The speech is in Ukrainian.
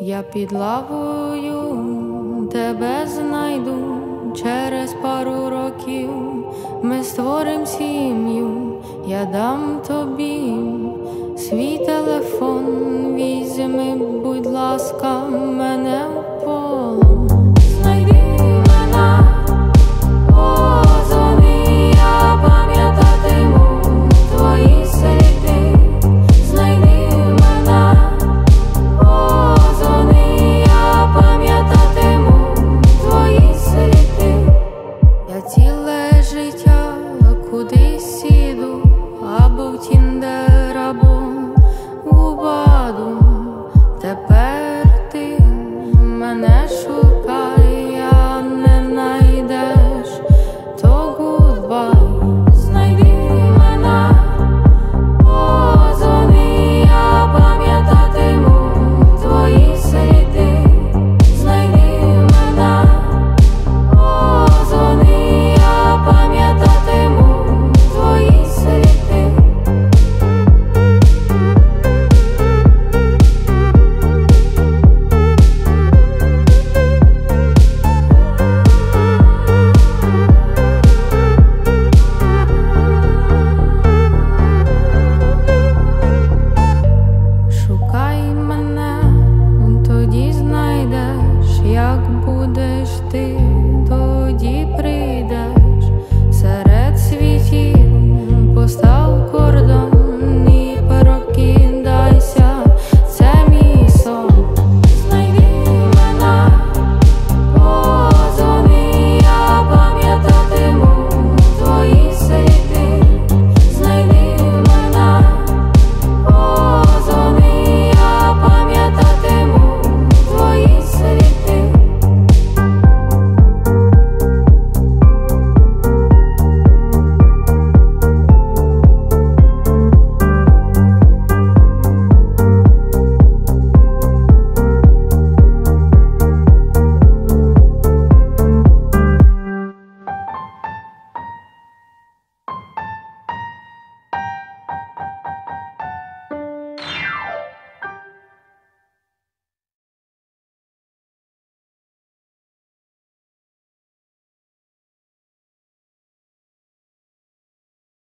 Я під лавою тебе знайду через пару років. Ми створим сім'ю, я дам тобі свій телефон, візьми, будь ласка, мене в полон.